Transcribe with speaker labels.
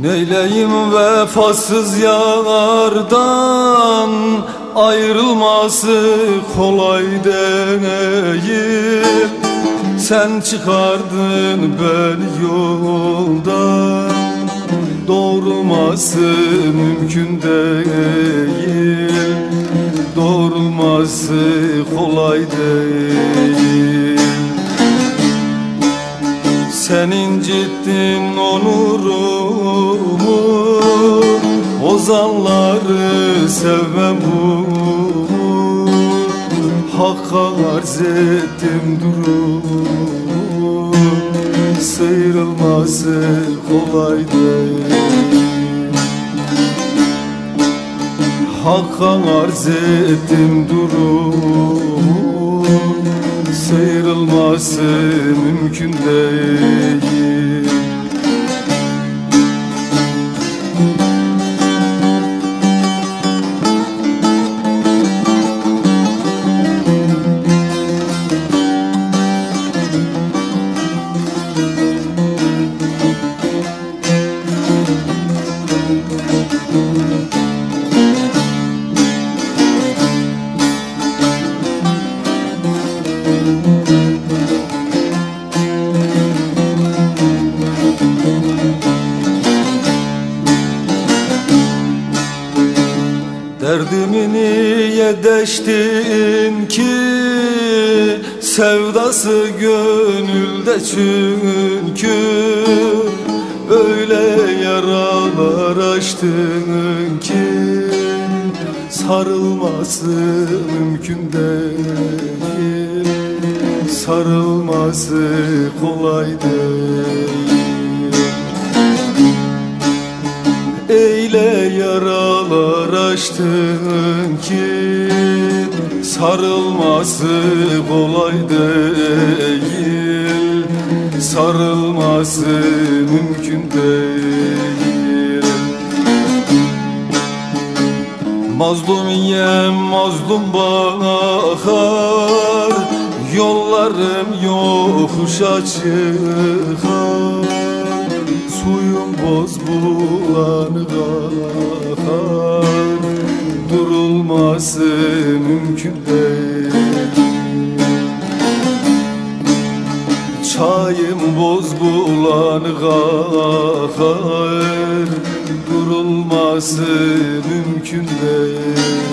Speaker 1: Neyleyim vefasız yardan Ayrılması kolay değil. Sen çıkardın beni yoldan Doğrulması mümkün değil Sen incittin onurumu Ozanları sevmem bu Hakka arz ettim durumu Sıyrılması kolay değil. Hakka arz ettim durumu Sıyrılması mümkün değil Derdimi niye deştin ki Sevdası gönülde çünkü Öyle yaralar açtın ki Sarılması mümkün değil Sarılması kolay değil yaralar açtın ki Sarılması kolay değil. Sarılması mümkün değil. Mazlumiyem mazlum bakar Yollarım yokuşa çıkar Suyum boz bulanık akar Durulması mümkün değil. Çayım boz bulanık akar Durulması mümkün değil